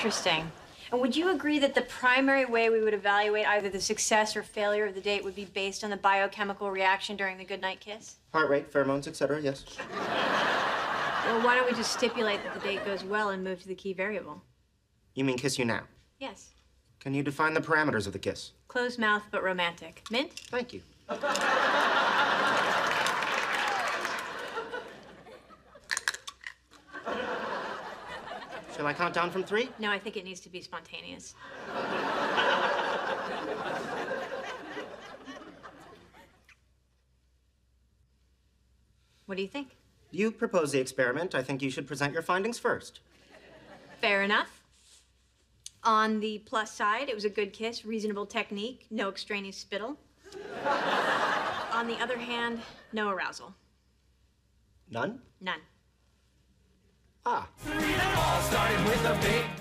Interesting. And would you agree that the primary way we would evaluate either the success or failure of the date would be based on the biochemical reaction during the goodnight kiss? Heart rate, pheromones, etc. Yes. Well, why don't we just stipulate that the date goes well and move to the key variable? You mean kiss you now? Yes. Can you define the parameters of the kiss? Closed mouth but romantic. Mint? Thank you. Shall I count down from three? No, I think it needs to be spontaneous. What do you think? You propose the experiment. I think you should present your findings first. Fair enough. On the plus side, it was a good kiss, reasonable technique, no extraneous spittle. On the other hand, no arousal. None? None. Ah. muito bem.